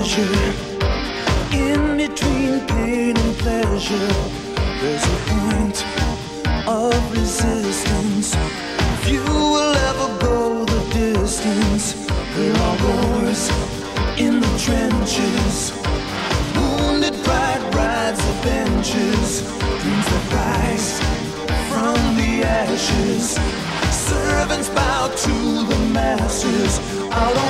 measure. In between pain and pleasure, there's a point of resistance. If you will ever go the distance, there are wars in the trenches. Wounded pride rides the benches, dreams that rise from the ashes. Servants bow to the masses out on.